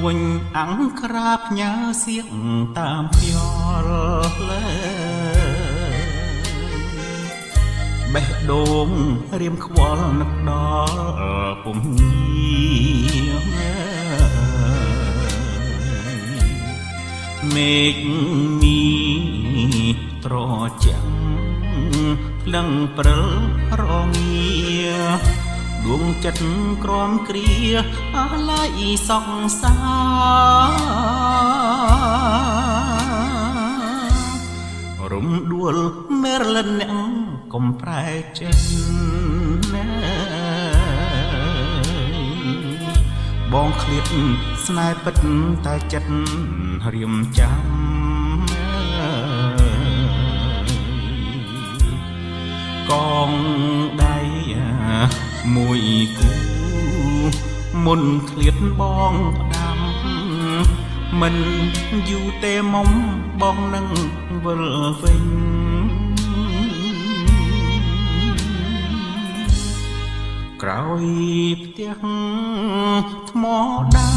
នួញអង្ក្រាផ្ញើសៀកតាមខ្យល់លើបេះដូងរៀមខ្វល់នឹកដល់ពុំញៀងមេឃមីត្រចាំងផ្លឹងព្រិលរងា ដួងចិត្តក្រំគ្រាអាឡ័យសង្សាររំដួលមេរលិនអ្នកកុំប្រែចិត្តណាបងឃ្លាតស្នេហ៍ពិតតែចិត្តរៀមចាំកងដៃ មួយគូមុនឃ្លាតបងផ្ដាំមិនយូរទេមុំបងនឹងវិលវិញក្រោយផ្ទះថ្មដា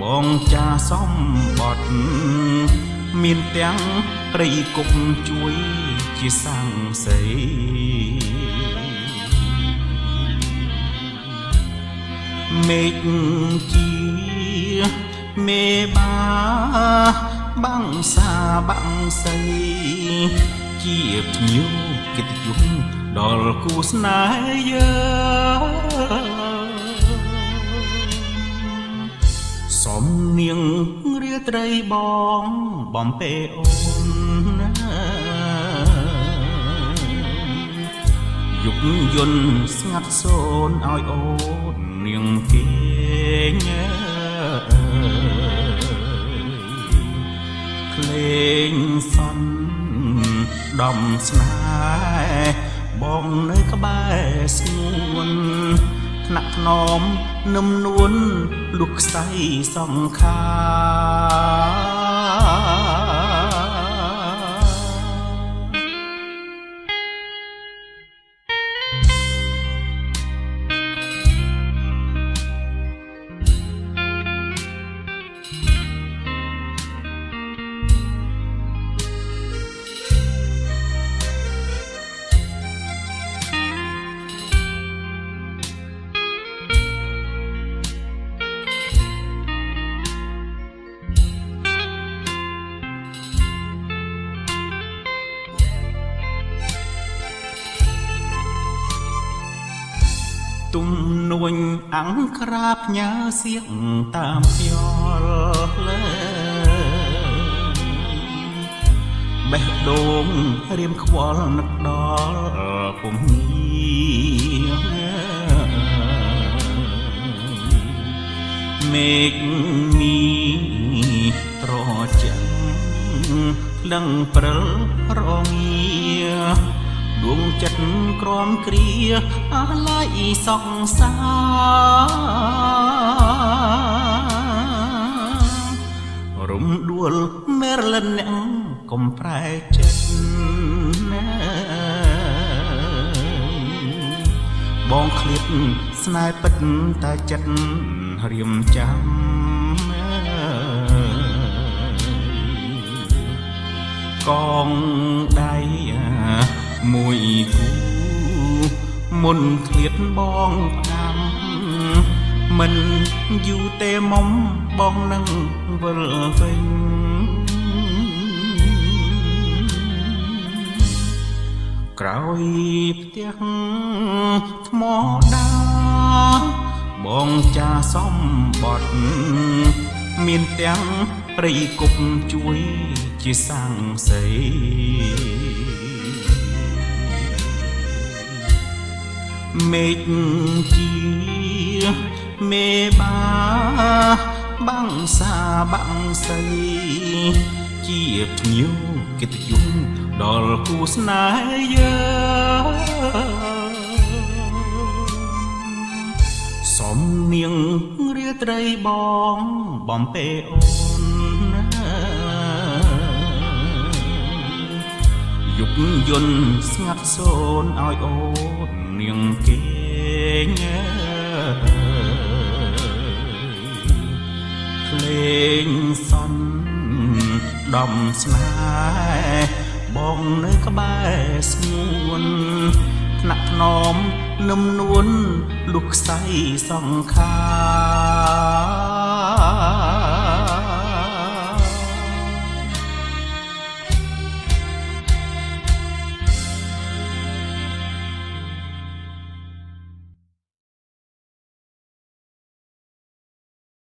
បងចាសំបត់មានទាំងព្រៃគប់ជួយជាសាំងសី មេឃជាមេបាបាំងសាបាំងសីជាភ្ញៀវកិត្តិយសដល់គូស្នេហ៍យើងសំនាងរាត្រីបងបំពេអូនណាយុគយន្តស្ងាត់សូនឲ្យអូន នាងគេងក្លេងសន់ដំស្នេហ៍បងនៅក្បែរស្ងួនថ្នាក់ថ្នមនឹមនួនលុះខ្សែសង្ខា ទំនួញអង្ក្រាផ្ញើសៀកតាមខ្យល់លើបេះដូងរៀមខ្វល់នឹកដល់ពុំញៀងមេឃមីត្រចាំងផ្លឹងព្រិលរងា ដួងចិត្តក្រំគ្រាអាឡ័យសង្សាររំដួលមេរលិនអ្នកកុំប្រែចិត្តណាបងឃ្លាតស្នេហ៍ពិតតែចិត្តរៀមចាំកងដៃ មួយគូមុនឃ្លាតបងផ្ដាំមិនយូរទេមុំបងនឹងវិលវិញក្រោយផ្ទះថ្មដាបងចាសំបត់មានទាំងព្រៃគប់ជួយជាសាំងសី មេឃជាមេបាបាំងសាបាំងសីជាភ្ញៀវកិត្តិយសដល់គូស្នេហ៍យើងសំនាងរាត្រីបងបំពេអូនណាយុគយន្តស្ងាត់សូនឲ្យអូន នាងគេងលេងសន់ដំស្នេហ៍បងនៅក្បែរស្ងួនថ្នាក់ថ្នមនឹមនួនលុះខ្សៃសង្ខារ